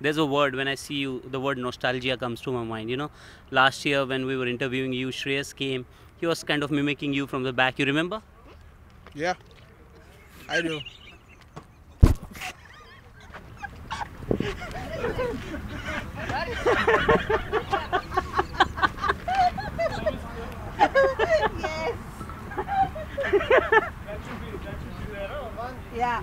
there's a word when I see you, the word nostalgia comes to my mind. You know, last year when we were interviewing you, Shreyas came. He was kind of mimicking you from the back. You remember? Yeah, I do. yes. yeah.